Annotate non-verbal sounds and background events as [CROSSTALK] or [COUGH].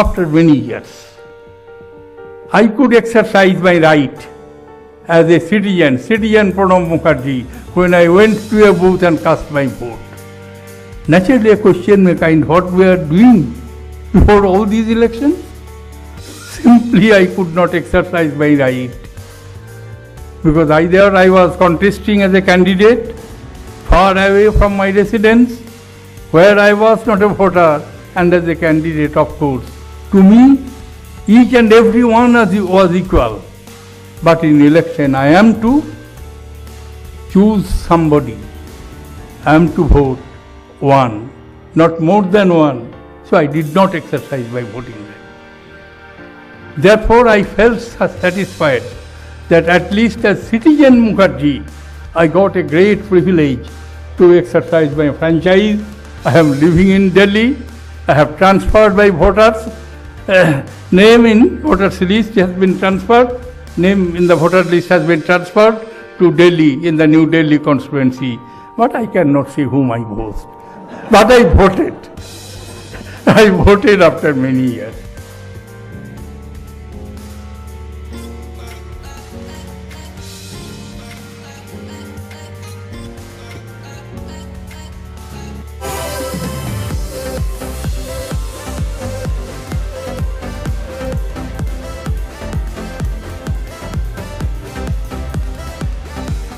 after many years, I could exercise my right as a citizen, citizen Pranab Mukherjee, when I went to a booth and cast my vote. Naturally, a question may kind, what we are doing before all these elections? Simply, I could not exercise my right because either I was contesting as a candidate far away from my residence, where I was not a voter, and as a candidate, of course. To me, each and every one was equal. But in election, I am to choose somebody. I am to vote one, not more than one. So I did not exercise my voting right. Therefore, I felt satisfied that at least as citizen Mukherjee, I got a great privilege to exercise my franchise. I am living in Delhi. I have transferred my voters. Uh, name in voters list has been transferred. Name in the voter list has been transferred to Delhi in the New Delhi constituency. But I cannot see whom I vote. But I voted. [LAUGHS] I voted after many years.